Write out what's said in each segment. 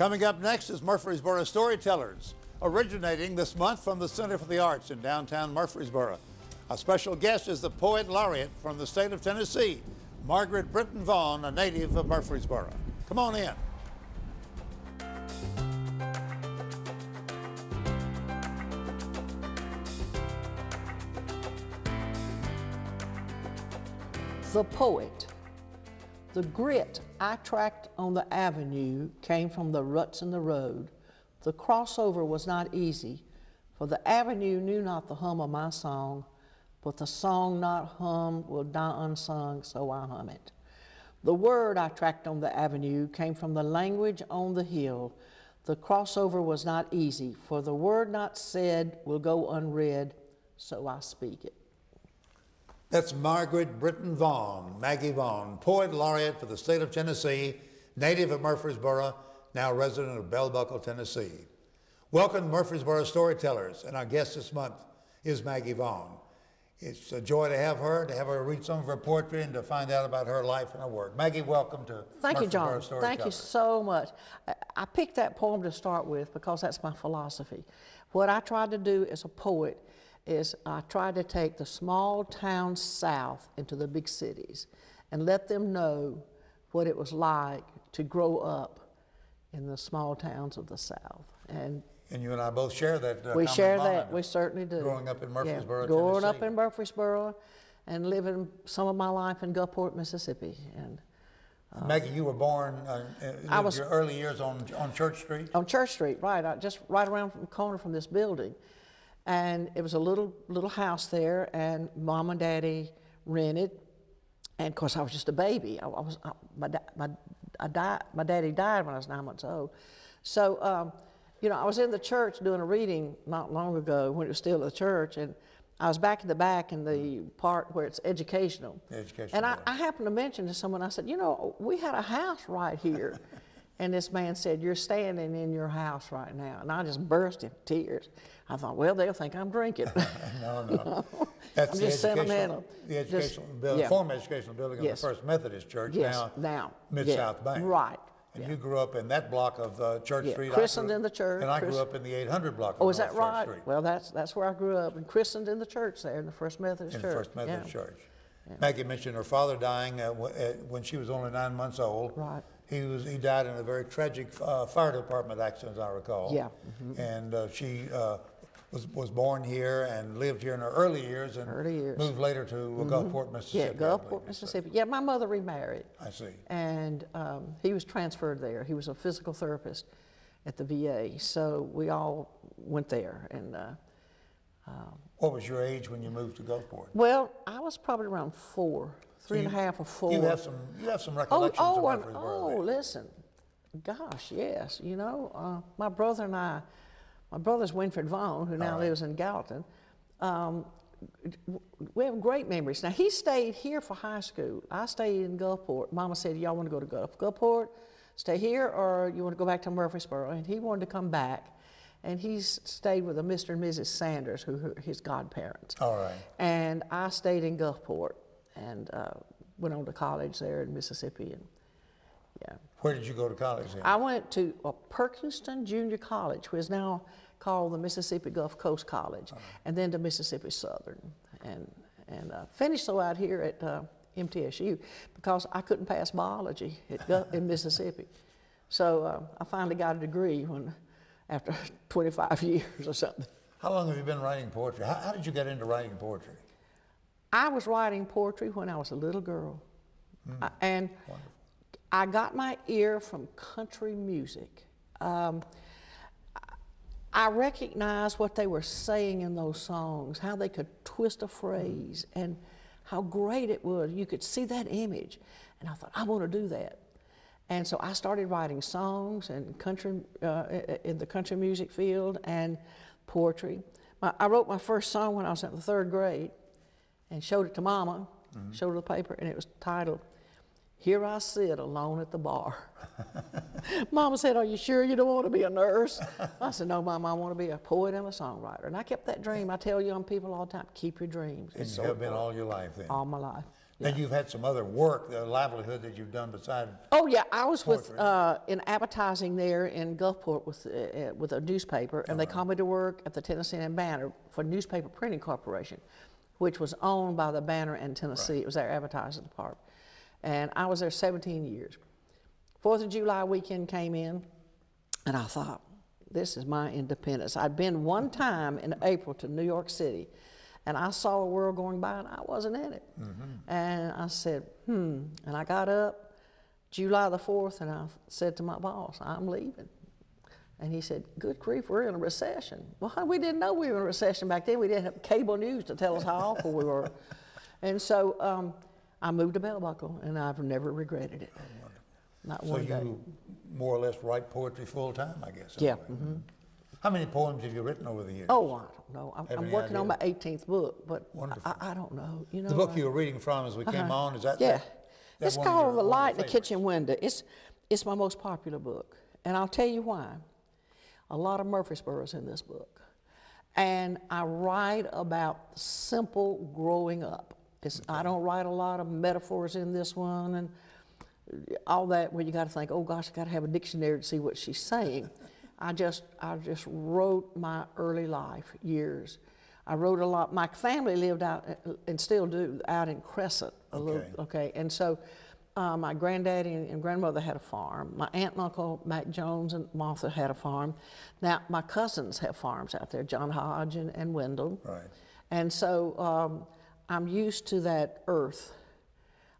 Coming up next is Murfreesboro Storytellers, originating this month from the Center for the Arts in downtown Murfreesboro. A special guest is the poet laureate from the state of Tennessee, Margaret Britton Vaughn, a native of Murfreesboro. Come on in. The poet. The grit I tracked on the avenue came from the ruts in the road. The crossover was not easy, for the avenue knew not the hum of my song, but the song not hummed will die unsung, so I hum it. The word I tracked on the avenue came from the language on the hill. The crossover was not easy, for the word not said will go unread, so I speak it. That's Margaret Britton Vaughn, Maggie Vaughn, poet laureate for the state of Tennessee, native of Murfreesboro, now resident of Bell Buckle, Tennessee. Welcome to Murfreesboro Storytellers, and our guest this month is Maggie Vaughn. It's a joy to have her, to have her read some of her poetry, and to find out about her life and her work. Maggie, welcome to Thank you, John. Thank you so much. I- picked that poem to start with because that's my philosophy. What I tried to do as a poet is I tried to take the small towns south into the big cities and let them know what it was like to grow up in the small towns of the south. And And you and I both share that. Uh, we common share that. We certainly do. Growing up in Yeah, Murfreesboro, Growing up Tennessee. in Murfreesboro and living some of my life in Gulfport, Mississippi. And Maggie, you were born uh, uh, lived was- your early years on on Church Street. on Church Street, right, uh, just right around the corner from this building. And it was a little little house there, and mom and daddy rented. And of course, I was just a baby. I, I was I, my da- my I died. My daddy died when I was nine months old. So, um, you know, I was in the church doing a reading not long ago when it was still a church, and I was back in the back in the part where it's educational. Educational And I. I happened to mention to someone, I said, you know, we had a house right here. and this man said, You're standing in your house right now. And I just burst into tears. I thought, Well, they'll think I'm drinking. No, no. That's I'm the just educational, sentimental. the Just- educational building, yeah. former educational building of the First Methodist Church, yes, now, now. Mid yeah, South Bank. Right. And yeah. you grew up in that block of uh, Church Yeah, Street. Christened grew- in the church, And I grew up in the 800 block of Oh, is North that Church right? Well, that's that's where I grew up and christened in the church there in the First Methodist Church. in the First Methodist. Church. Maggie mentioned her father dying uh, w- uh, when she was only nine months old. Right. He was he died in a very tragic uh, fire department accident, as I recall. Yeah. And uh, she uh, was was born here and lived here in her early years and Early years. Mm-hmm. moved later to Gulfport, Mississippi. Yeah, Gulfport. Mississippi. Yeah, my mother remarried. I see. and um, he was transferred there. He was a physical therapist at the VA, so we all went there. And uh, What was your age when you moved to Gulfport? well, I was probably around four, three and a half or four. You have some you have some oh, recollections oh, of and- Murfreesboro. oh, listen, gosh, yes. You know, uh, my brother and I, my brother's Winfred Vaughn, who now right. lives in Gallatin. Um, we have great memories. Now he stayed here for high school. I stayed in Gulfport. Mama said, "Y'all want to go to Gulf Gulfport? Stay here, or you want to go back to Murfreesboro?" And he wanted to come back, and he's stayed with a Mr. and Mrs. Sanders, who are his godparents. All right. And I stayed in Gulfport and uh, went on to college there in Mississippi. And yeah, Where did you go to college then? I went to uh, Perkinston Junior College, which is now called the Mississippi Gulf Coast College, and then to Mississippi Southern, and and uh, finished so out here at uh, MTSU because I couldn't pass biology at in Mississippi. So uh, I finally got a degree when after 25 years or something. How long have you been writing poetry? How, how did you get into writing poetry? I was writing poetry when I was a little girl. I- and I got my ear from country music. Um, I recognized what they were saying in those songs, how they could twist a phrase, and how great it was. You could see that image. And I thought, I want to do that. And so I started writing songs and country uh, in the country music field and poetry. My, I wrote my first song when I was in the third grade and showed it to Mama, showed her the paper, and it was titled, Here I Sit Alone at the Bar. Mama said, Are you sure you don't want to be a nurse? I said, No, Mama, I want to be a poet and a songwriter. And I kept that dream. I tell young people all the time, keep your dreams. And It's you so have been all your life then. all my life. And you've had some other work, the livelihood that you've done beside, Oh yeah, I was with uh, in advertising there in Gulfport with uh, with a newspaper, and they called me to work at the Tennessean and Banner for Newspaper Printing Corporation, which was owned by the Banner and Tennessean. It was their advertising department, and I was there 17 years. Fourth of July weekend came in, and I thought, this is my independence. I'd been one time in April to New York City, and I saw a world going by, and I wasn't in it. And I said, hmm. And I got up July the 4th, and I said to my boss, I'm leaving. And he said, Good grief, we're in a recession. Well, we didn't know we were in a recession back then. We didn't have cable news to tell us how awful we were. And so um, I moved to Bell Buckle, and I've never regretted it. Not so one day. So you more or less write poetry full-time, I guess. Yeah. anyway. How many poems have you written over the years? Oh, I don't know. I'm, I'm working on my 18th book, but I, I don't know. You know, The book I- you were reading from as we came on, is that? Uh-huh. yeah, that it's called "The Light in the? Kitchen Window." It's it's my most popular book, and I'll tell you why. A lot of Murfreesboro's in this book, and I write about simple growing up. It's, I don't write a lot of metaphors in this one, and all that where you got to think, oh gosh, I got to have a dictionary to see what she's saying. I just, I just wrote my early life years. I wrote a lot. My family lived out uh, and still do out in Crescent a little. Okay. Okay, and so uh, my granddaddy and and grandmother had a farm. My aunt and uncle Mac Jones and Martha had a farm. Now my cousins have farms out there, John Hodge and, and Wendell. Right. And so um, I'm used to that earth.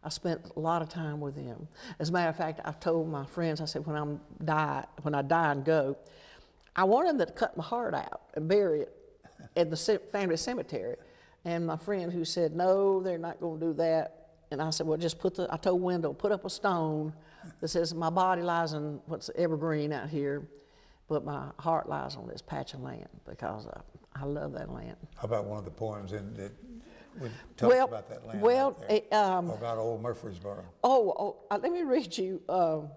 I spent a lot of time with them. As a matter of fact, I've told my friends, I said, when I'm die, when I die and go, I want them to cut my heart out and bury it in the family cemetery. And my friend who said, no, they're not going to do that. And I said, well, just put the, I told Wendell, put up a stone that says, my body lies in what's evergreen out here, but my heart lies on this patch of land because I, I love that land. How about one of the poems in, that Well- about that land well, right there? it, um, about old Murfreesboro? Oh, oh uh, let me read you um,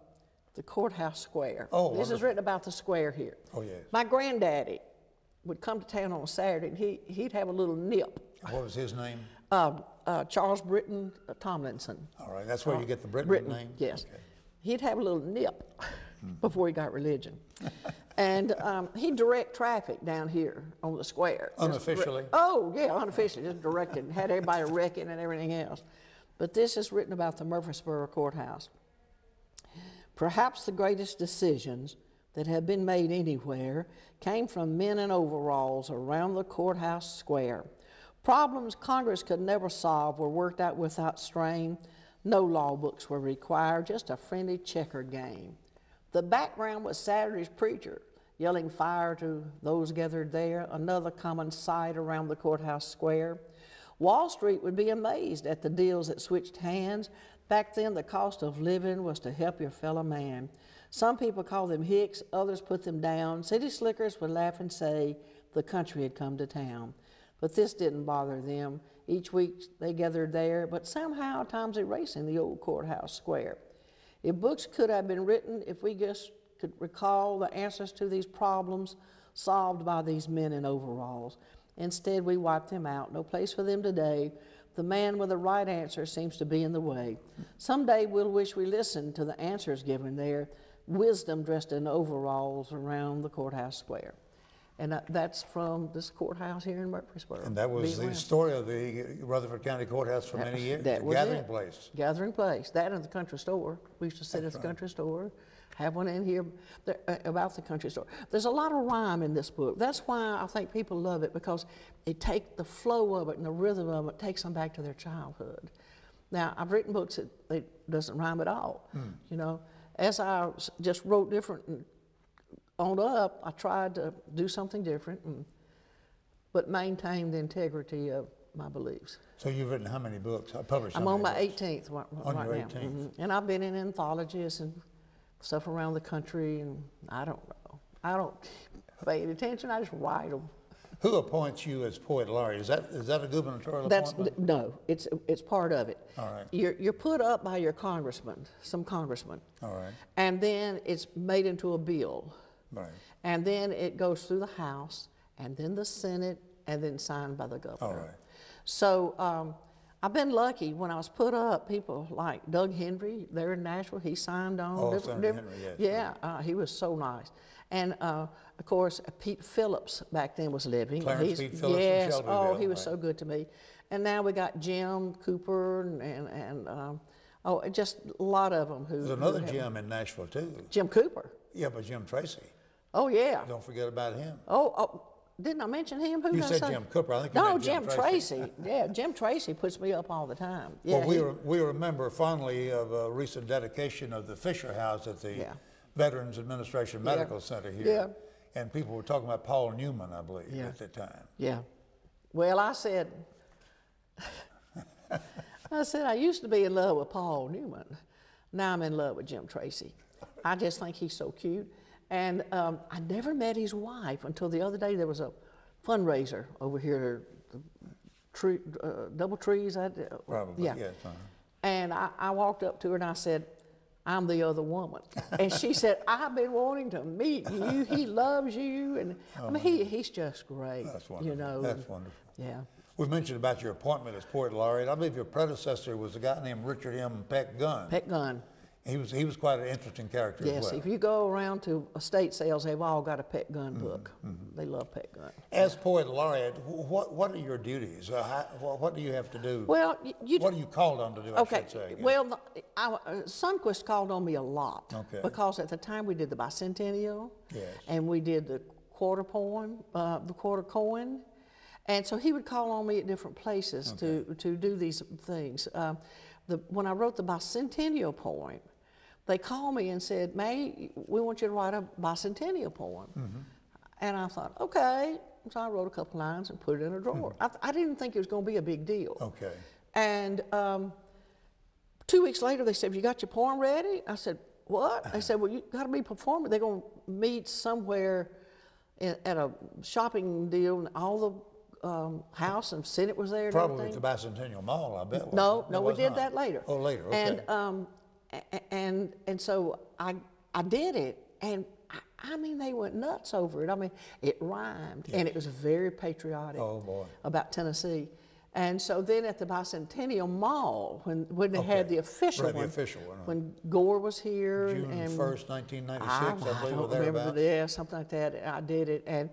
the courthouse square. Oh, this is written about the square here. Oh, yes. My granddaddy would come to town on a Saturday, and he, he'd have a little nip. What was his name? Um, uh, Charles Britton Tomlinson. All right, that's where you get the Britton Britton, name? yes. Okay. He'd have a little nip before he got religion. and um, he'd direct traffic down here on the square. Unofficially? oh, yeah, unofficially, just directed, had everybody wrecking and everything else. But this is written about the Murfreesboro Courthouse. Perhaps the greatest decisions that have been made anywhere came from men in overalls around the courthouse square. Problems Congress could never solve were worked out without strain. No law books were required, just a friendly checker game. The background was Saturday's preacher yelling fire to those gathered there, another common sight around the courthouse square. Wall Street would be amazed at the deals that switched hands. Back then, the cost of living was to help your fellow man. Some people called them hicks, others put them down. City slickers would laugh and say the country had come to town. But this didn't bother them. Each week they gathered there, but somehow time's erasing the old courthouse square. If books could have been written, if we just could recall the answers to these problems solved by these men in overalls. Instead, we wiped them out. No place for them today. The man with the right answer seems to be in the way. Someday we'll wish we listened to the answers given there. Wisdom dressed in overalls around the courthouse square. And that- that's from this courthouse here in Murfreesboro. And that was the story of the Rutherford County Courthouse for many years, That a was gathering it. place. Gathering place. That and the country store. We used to sit at the country store, have one in here there, uh, about the country store. There's a lot of rhyme in this book. That's why I think people love it because it take the flow of it and the rhythm of it takes them back to their childhood. Now I've written books that doesn't rhyme at all. You know, as I s- just wrote different and on up, I tried to do something different, and, but maintain the integrity of my beliefs. So you've written how many books? I published. I'm on my books? 18th right, On right your now. 18th. Mhm. And I've been in anthologies and stuff around the country, and I don't know. I don't pay any attention. I just write them. Who appoints you as poet laureate? Is that, is that a gubernatorial That's appointment? no. It's it's part of it. All right. You're you're put up by your congressman, some congressman, All right, and then it's made into a bill, right. and then it goes through the House, and then the Senate, and then signed by the governor. All right. So um, I've been lucky when I was put up. People like Doug Henry, there in Nashville, he signed on. Oh, different- different- Henry, Yeah, uh, he was so nice. And uh, of course, Pete Phillips back then was living. Clarence He's- Pete Phillips from Yes, oh, he was right. so good to me. And now we got Jim Cooper and and, and um, oh, just a lot of them who. There's another have- Jim in Nashville too. Jim Cooper. Yeah, but Jim Tracy. Oh yeah. Don't forget about him. Oh, oh, didn't I mention him? Who You did I said? Jim Cooper. I think No, Jim Jim Tracy. Tracy. yeah, Jim Tracy puts me up all the time. Yeah, well, we, he- re- we remember fondly of a recent dedication of the Fisher House at the Yeah. Veterans Administration Medical Center here. Yeah. And people were talking about Paul Newman, I believe, Yeah. at the time. Yeah. Well, I said, I said, I used to be in love with Paul Newman. Now I'm in love with Jim Tracy. I just think he's so cute. And um, I never met his wife until the other day. There was a fundraiser over here, the tree, uh, Double Trees. I, Probably, yeah. yes. And I, I walked up to her and I said, I'm the other woman. And she said, I've been wanting to meet you. He loves you. And I mean, he, he's just great. Oh, That's wonderful. You know, That's and- wonderful. Yeah. We've mentioned about your appointment as poet laureate. I believe your predecessor was a guy named Richard M. Pek Gunn. Pek Gunn. He was he was quite an interesting character as Yes, well. if you go around to estate sales, they've all got a Pek Gunn Mm-hmm, book. They love Pek Gunn. As poet laureate, what what are your duties? Uh, how, what do you have to do? Well, you. what are you called on to do? I Okay, should say. yeah. well, I, uh, Sundquist called on me a lot. Okay. Because at the time we did the bicentennial. Yes. And we did the quarter poem, uh, the quarter coin. And so he would call on me at different places to, to do these things. Um, the, when I wrote the bicentennial poem, they called me and said, May, we want you to write a bicentennial poem. Mm-hmm. And I thought, okay. So I wrote a couple lines and put it in a drawer. I, I didn't think it was going to be a big deal. okay. And um, two weeks later, they said, Have you got your poem ready? I said, What? They said, Well, you got to be performing. They're going to meet somewhere in, at a shopping deal, and all the um, House and Senate was there. Probably at the Bicentennial Mall, I bet. No, no, It we did not. that later. Oh, later. Okay. And um, and and so I I did it, and I, I mean they went nuts over it. I mean it rhymed, and it was very patriotic. Oh, boy. About Tennessee. And so then at the Bicentennial Mall, when, when they had the official Right, the official one, when Gore was here, June and first, 1996, I, believe, don't remember yeah, something like that. I did it, and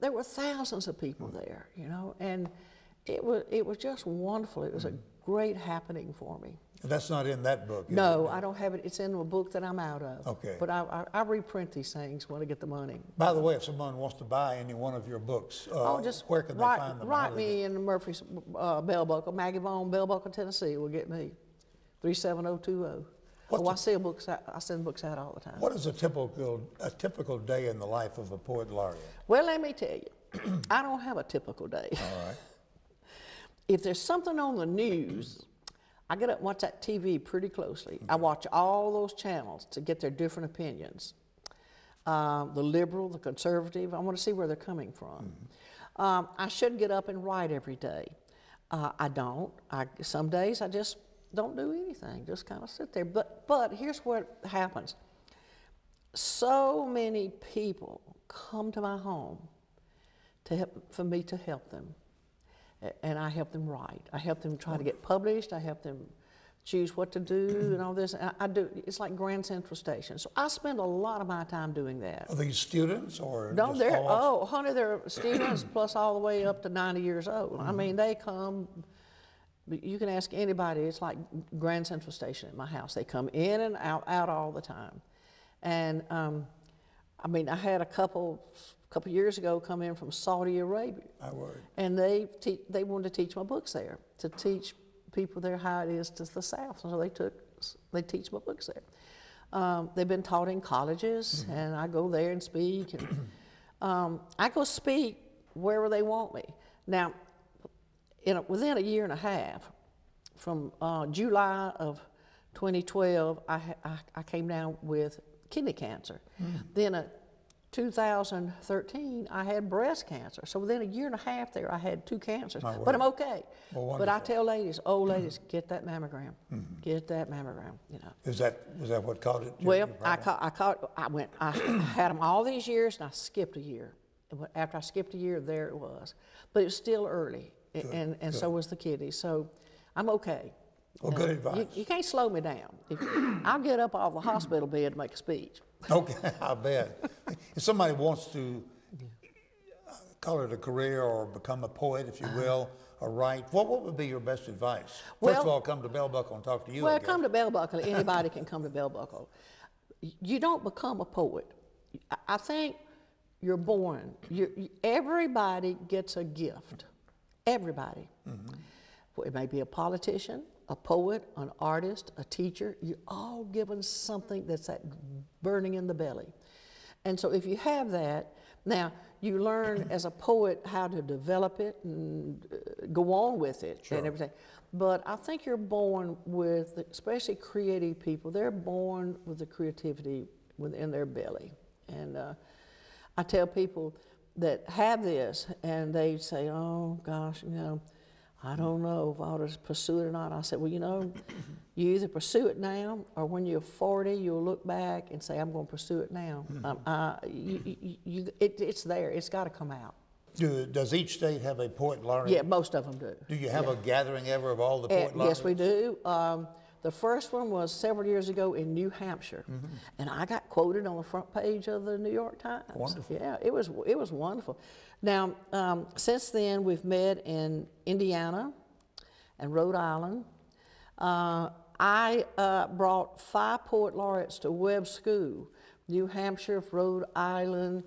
there were thousands of people hmm. there, you know, and it was it was just wonderful. It was a hmm. great happening for me. That's not in that book. is No, it? I don't have it. It's in a book that I'm out of. Okay. But I, I, I reprint these things when I get the money. By the way, if someone wants to buy any one of your books, uh, oh, just where can write, they find them? How write do they me in Murphy's uh, Bell Buckle, Maggie Vaughn, Bell Buckle, Tennessee. Will get me. Three seven zero two zero. What's Oh, the- I sell books. Out, I send books out all the time. What is a typical a typical day in the life of a poet laureate? Well, let me tell you, I don't have a typical day. All right. if there's something on the news, I get up and watch that TV pretty closely. I watch all those channels to get their different opinions. Uh, the liberal, the conservative, I want to see where they're coming from. Um, I should get up and write every day. Uh, I don't. I, some days I just don't do anything, just kind of sit there. But, but here's what happens so many people come to my home to help, for me to help them. And I help them write. I help them try to get published. I help them choose what to do and all this. I, I do. It's like Grand Central Station. So I spend a lot of my time doing that. Are these students or No, they're oh, honey, they're students plus all the way up to 90 years old. I mean, they come. You can ask anybody. It's like Grand Central Station at my house. They come in and out, out all the time. And um, I mean, I had a couple, couple years ago come in from Saudi Arabia, word. and they te- they wanted to teach my books there to teach people there how it is to the South. So they took they teach my books there. Um, they've been taught in colleges, and I go there and speak. And, um, I go speak wherever they want me. Now, in a, within a year and a half, from uh, July of 2012, I, I, I came down with kidney cancer. Then in 2013, I had breast cancer. So within a year and a half there, I had two cancers. My But I'm okay. Well, but I tell ladies, oh, ladies, get that mammogram. Mm-hmm. Get that mammogram, you know. Is that is that what caused it? Well, I caught, I caught, I went, I had them all these years and I skipped a year. And After I skipped a year, there it was. But it was still early, a- and, and so was the kidney. So I'm okay. Well, uh, good advice. you can't slow me down. I'll get up off the hospital bed and make a speech. Okay, I bet. If somebody wants to uh, call it a career or become a poet, if you uh-huh. will, or write, what, what would be your best advice? First of all, come to Bell Buckle and talk to you. Well, guess. come to Bell Buckle. Anybody can come to Bell Buckle. You don't become a poet. I- think you're born. you you- everybody gets a gift. Everybody. Mm-hmm. Well, It may be a politician, a poet, an artist, a teacher. You're all given something that's that burning in the belly. And so if you have that, now you learn as a poet how to develop it and uh, go on with it and everything. But I think you're born with, especially creative people, they're born with the creativity within their belly. And uh, I tell people that have this and they say, oh gosh, you know, I don't know if I ought to pursue it or not. I said, well, you know, you either pursue it now or when you're 40, you'll look back and say, I'm going to pursue it now. Um, uh, you, you, you, it, it's there. It's got to come out. Do, does each state have a poet laureate? Yeah, most of them do. Do you have a gathering ever of all the Uh, poet laureates? yes, we do. Um, the first one was several years ago in New Hampshire, and I got quoted on the front page of the New York Times. Wonderful. Yeah, it was it was wonderful. Now, um, since then, we've met in Indiana and Rhode Island. Uh, I uh, brought five poet laureates to Webb School, New Hampshire, Rhode Island,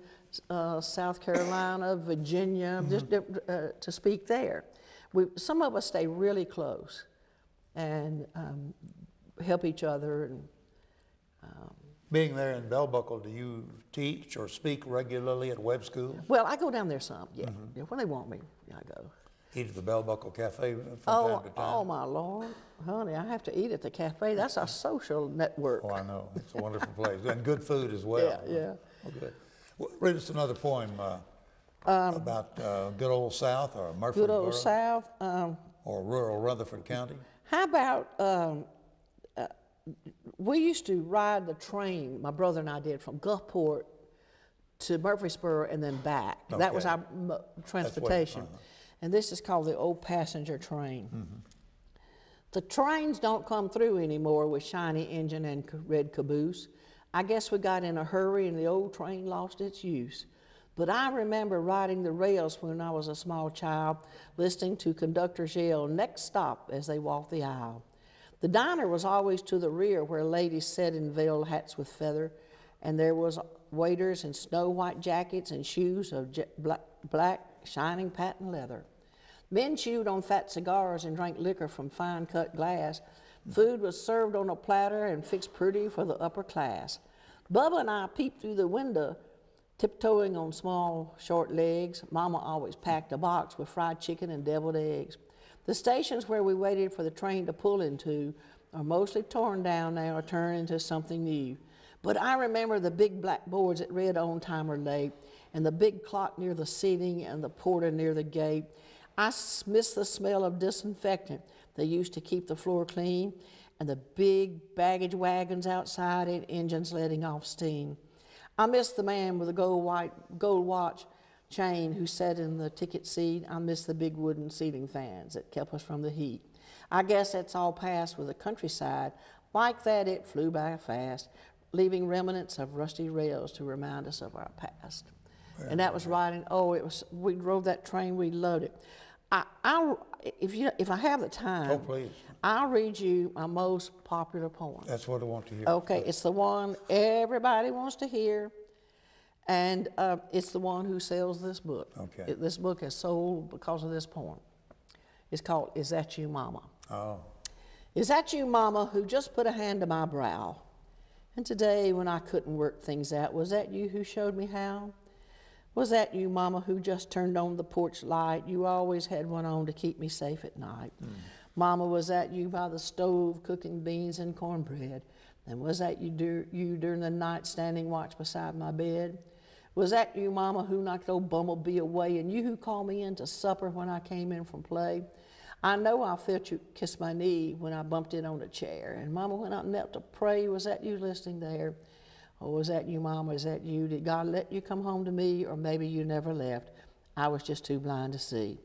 uh, South Carolina, Virginia, just uh, to speak there. We, some of us stay really close and um, help each other. And, Being there in Bell Buckle, do you teach or speak regularly at Webb School? well, I go down there some, yeah. yeah when they want me, I go. Eat at the Bell Buckle Cafe from Oh, time to time? oh my Lord, honey, I have to eat at the cafe. That's our social network. Oh, I know. It's a wonderful place. And good food as well. Yeah, yeah. Oh, good. Well, read us another poem uh, about uh, good old South or Murfreesboro Um, Good old South. Um, or rural Rutherford County. How about um, uh, we used to ride the train, my brother and I did, from Gulfport to Murfreesboro and then back. That was our m- transportation. uh-huh. And this is called the old passenger train. Mm-hmm. The trains don't come through anymore with shiny engine and red caboose. I guess we got in a hurry and the old train lost its use. But I remember riding the rails when I was a small child, listening to conductors yell, next stop, as they walked the aisle. The diner was always to the rear where ladies sat in veiled hats with feather, and there was waiters in snow white jackets and shoes of black, black shining patent leather. Men chewed on fat cigars and drank liquor from fine cut glass. Food was served on a platter and fixed pretty for the upper class. Bubba and I peeped through the window, tiptoeing on small, short legs. Mama always packed a box with fried chicken and deviled eggs. The stations where we waited for the train to pull into are mostly torn down now or turned into something new. But I remember the big black boards that read on time or late, and the big clock near the seating and the porter near the gate. I miss the smell of disinfectant they used to keep the floor clean, and the big baggage wagons outside and engines letting off steam. I miss the man with the gold white gold watch chain who sat in the ticket seat. I miss the big wooden ceiling fans that kept us from the heat. I guess that's all past with the countryside. Like that, it flew by fast, leaving remnants of rusty rails to remind us of our past. and that was riding. Oh, it was. We drove that train. We loved it. I, I, if you, if I have the time, Oh, please. I'll read you my most popular poem. That's what I want to hear. Okay, it's the one everybody wants to hear, and uh, it's the one who sells this book. Okay. It- this book has sold because of this poem. It's called "Is That You, Mama?" Oh, Is that you, Mama, who just put a hand to my brow? And today, when I couldn't work things out, was that you who showed me how? Was that you, Mama, who just turned on the porch light? You always had one on to keep me safe at night. Mama, was that you by the stove cooking beans and cornbread? And was that you, dur- you during the night standing watch beside my bed? Was that you, Mama, who knocked old Bumblebee away, and you who called me in to supper when I came in from play? I know I felt you kiss my knee when I bumped it on a chair. And Mama, when I knelt to pray, was that you listening there? Or was that you, Mama? Is that you? Did God let you come home to me? Or maybe you never left. I was just too blind to see.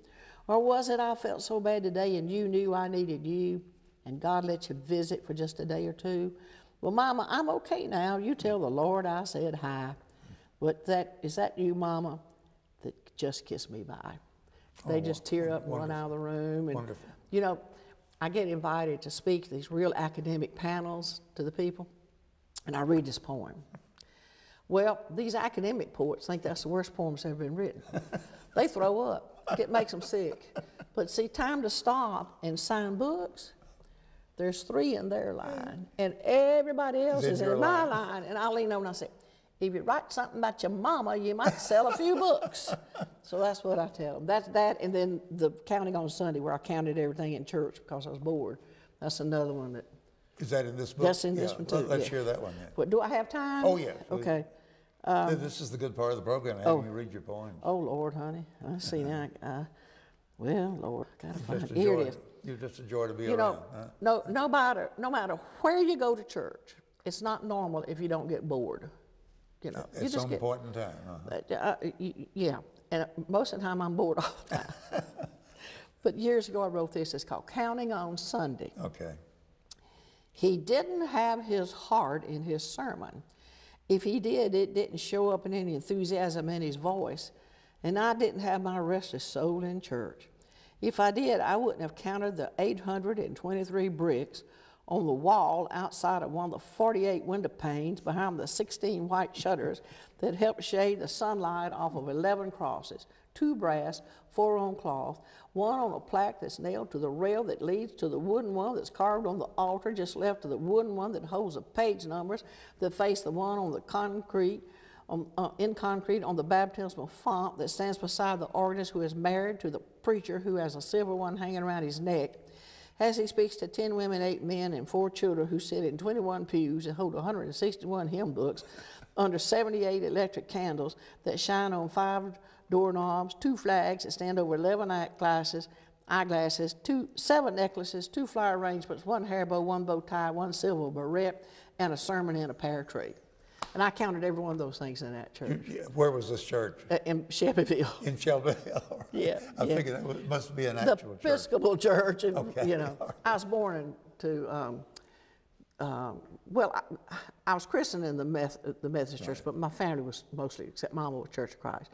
Or was it I felt so bad today and you knew I needed you and God let you visit for just a day or two? Well, Mama, I'm okay now. You tell the Lord I said hi. But that is that you, Mama, that just kissed me bye. They oh, just tear up and run out of the room. And, Wonderful. You know, I get invited to speak to these real academic panels to the people, and I read this poem. Well, these academic poets think that's the worst poem that's ever been written. they throw up. It makes them sick. But see, time to stop and sign books. There's three in their line, and everybody else is in my line. line. And I lean over and I say, if you write something about your mama, you might sell a few books. So that's what I tell them. That's that, and then the counting on Sunday, where I counted everything in church because I was bored. That's another one that. Is that in this book? That's in this one too. Let's yeah. hear that one then. But do I have time? Oh, yeah. Okay. Th- this is the good part of the program, having you read your poems. Oh Lord, honey, I see now. Uh, well, Lord, gotta find it. Here it is. You just a joy to be You around. know, huh? no, no matter, no matter where you go to church, it's not normal if you don't get bored. You know, you At just some get. point in time. huh? Uh, yeah, and most of the time I'm bored all the time. but years ago I wrote this. It's called "Counting on Sunday." Okay. He didn't have his heart in his sermon. If he did, it didn't show up in any enthusiasm in his voice. And I didn't have my restless soul in church. If I did, I wouldn't have counted the 823 bricks on the wall outside of one of the 48 window panes behind the 16 white shutters that helped shade the sunlight off of 11 crosses two brass, four on cloth, one on a plaque that's nailed to the rail that leads to the wooden one that's carved on the altar just left of the wooden one that holds the page numbers that face the one on the concrete on, uh, in concrete on the baptismal font that stands beside the organist who is married to the preacher who has a silver one hanging around his neck. As he speaks to 10 women, 8 men, and 4 children who sit in 21 pews and hold 161 hymn books under 78 electric candles that shine on five doorknobs, two flags that stand over 11 eyeglasses, eyeglasses, two, seven necklaces, two flower arrangements, one hair bow, one bow tie, one silver beret, and a sermon in a pear tree. And I counted every one of those things in that church Where was this church? uh, in Shelbyville. In Shelbyville? Yeah, I yeah. figured that must be an the actual church. Episcopal Church, and Okay, you know, I was born into. Um, um, well, I, I was christened in the, Meth, the Methodist Church, but my family was mostly, except Mama, was Church of Christ.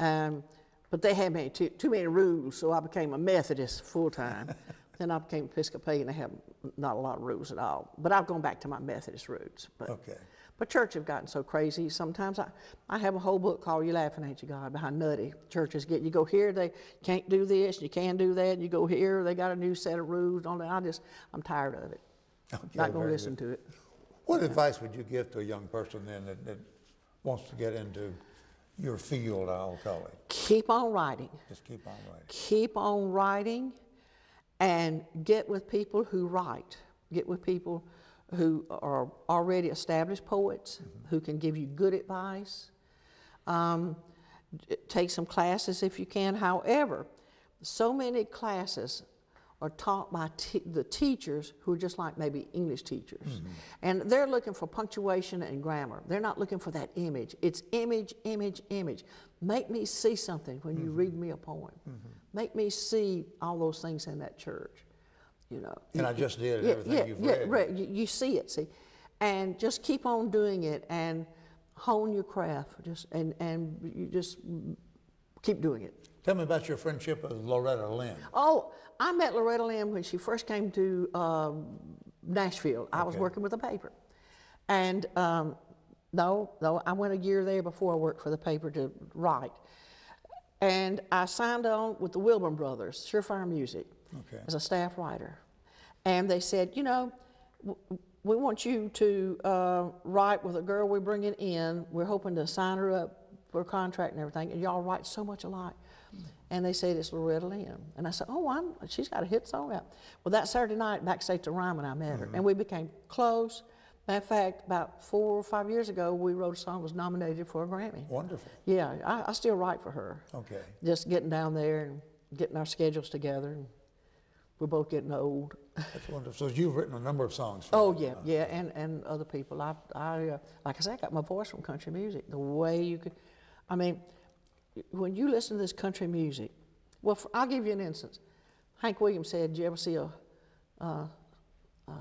Um, but they had me too, too many rules, so I became a Methodist full time. then I became Episcopalian. They have not a lot of rules at all. But I've gone back to my Methodist roots. But, Okay. but church have gotten so crazy. Sometimes I, I have a whole book called "You Laughing Ain't You God" behind nutty churches get. You go here, they can't do this. You can do that. And you go here, they got a new set of rules. They? I just I'm tired of it. Okay, Not going to listen good. to it. What advice would you give to a young person then that, that wants to get into your field, I'll call it? Keep on writing. Just keep on writing. keep on writing and get with people who write. Get with people who are already established poets who can give you good advice. Um, take some classes if you can. However, so many classes are taught by t- the teachers who are just like maybe English teachers. Mm-hmm. And they're looking for punctuation and grammar. They're not looking for that image. It's image, image, image. Make me see something when you read mm-hmm. me a poem. Mm-hmm. Make me see all those things in that church. You know. And I just did Yeah, everything yeah, you've yeah, read. right. You, you see it, see, and just keep on doing it and hone your craft. Just and and you just keep doing it. Tell me about your friendship with Loretta Lynn. Oh, I met Loretta Lynn when she first came to um, Nashville. I was working with a paper, and um, no, no, I went a year there before I worked for the paper to write, and I signed on with the Wilburn Brothers, Surefire Music, Okay. as a staff writer, and they said, you know. We want you to uh, write with a girl we're bringing in. We're hoping to sign her up for a contract and everything. And y'all write so much alike. And they said it's Loretta Lynn. And I said, oh, I'm, she's got a hit song out. Well, that Saturday night, backstage to Ryman, I met her. And we became close. Matter of fact, about four or five years ago, we wrote a song was nominated for a Grammy. Wonderful. Yeah, I, I still write for her. Okay. Just getting down there and getting our schedules together. And we're both getting old. That's wonderful. So you've written a number of songs for Oh yeah, yeah, and, and other people. I, I uh, like I said, I got my voice from country music. The way you could, I mean, when you listen to this country music, Well, for, I'll give you an instance. Hank Williams said, "Did you ever see a, uh, uh,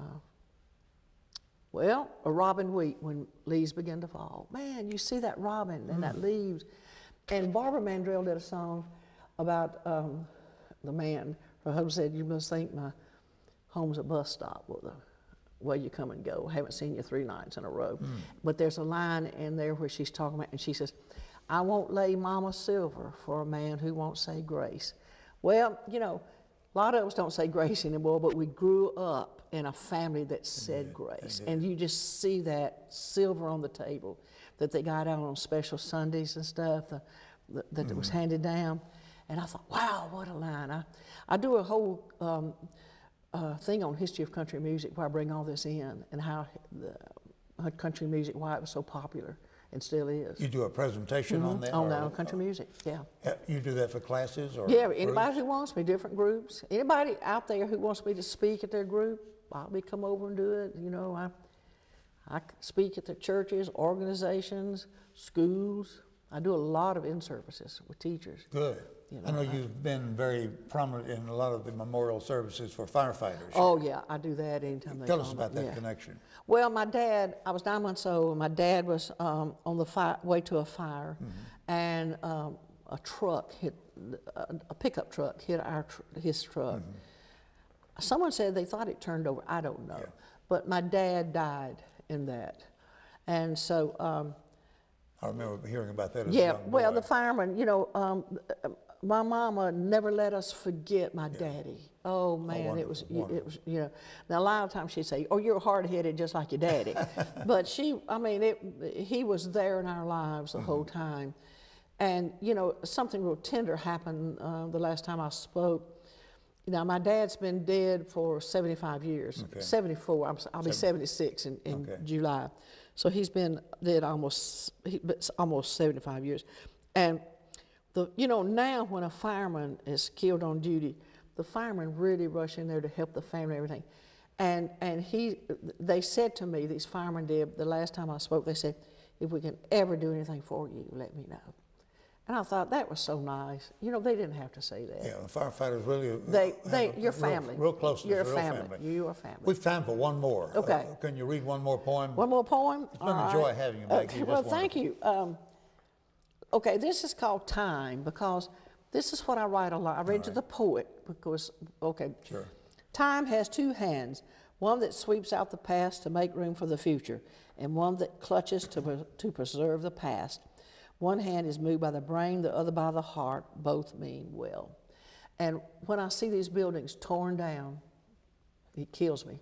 well, a robin weep when leaves begin to fall? Man, you see that robin and that leaves." And Barbara Mandrell did a song about um, the man. Her husband said, "You must think my home's a bus stop with a where you come and go. Haven't seen you three nights in a row." But there's a line in there where she's talking about, and she says, "I won't lay Mama Silver for a man who won't say grace." Well, you know, a lot of us don't say grace anymore, but we grew up in a family that said grace, and you just see that silver on the table that they got out on special Sundays and stuff. The, the, that it was handed down. And I thought, wow, what a line. I, I do a whole um, uh, thing on history of country music where I bring all this in and how the how country music, why it was so popular and still is. You do a presentation on that? on or- on country music, yeah. Uh, You do that for classes or? Yeah, anybody who wants me, different groups. Anybody out there who wants me to speak at their group, I'll be come over and do it. You know, I, I c- speak at the churches, organizations, schools. I do a lot of in-services with teachers. Good. You I know you've been very prominent in a lot of the memorial services for firefighters. Oh, yeah, I do that anytime they Tell us me, about that yeah. connection. Well, my dad, I was nine months old, and my dad was um, on the fi- way to a fire, Mm-hmm. and um, a truck hit, a, a pickup truck hit our tr- his truck. Mm-hmm. Someone said they thought it turned over. I don't know, but my dad died in that, and so um, I remember hearing about that yeah. Well, the fireman, you know, um, my mama never let us forget my daddy. Oh man, it was wonderful, it was you know. Now a lot of times she'd say, "Oh, you're hard headed just like your daddy," but she, I mean, it, he was there in our lives the whole Mm-hmm. time, and you know, something real tender happened uh, the last time I spoke. Now my dad's been dead for 75 years, Okay. 74. I'm, s- I'll be 76 in, in Okay. July, so he's been dead almost he, almost 75 years, and the you know now when a fireman is killed on duty, the firemen really rush in there to help the family and everything, and and he they said to me these firemen did the last time I spoke they said if we can ever do anything for you let me know, and I thought that was so nice you know they didn't have to say that Yeah, the firefighters really. uh, they they your family Real closeness, you're a real family you are family. We've time for one more. Okay. Uh, Can you read one more poem? One more poem. It's been a joy having you, Maggie. You're well, thank you. Um, okay, this is called Time because this is what I write a lot. I read to the poet because, okay. Sure. Time has two hands one that sweeps out the past to make room for the future, and one that clutches to, to preserve the past. One hand is moved by the brain, the other by the heart. Both mean well. And when I see these buildings torn down, it kills me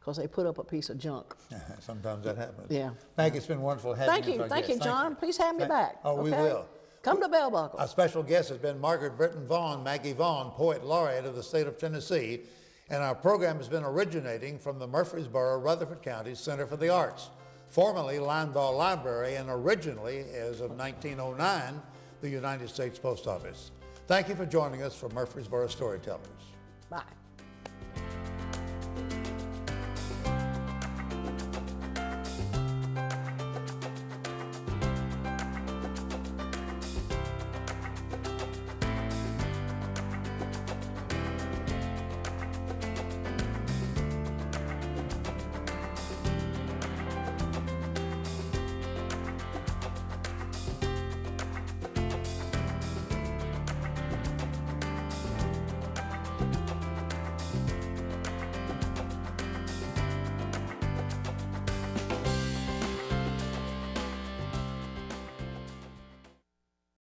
because they put up a piece of junk. Sometimes that happens. Yeah. Maggie, it's been wonderful having Thank you. you, thank guest. you, John. Please have me Thank- back. Oh, we will. Come to Bell Buckle. Our special guest has been Margaret Britton Vaughn, Maggie Vaughn, Poet Laureate of the state of Tennessee, and our program has been originating from the Murfreesboro, Rutherford County Center for the Arts, formerly Linebaugh Library, and originally, as of 1909, the United States Post Office. Thank you for joining us for Murfreesboro Storytellers. Bye.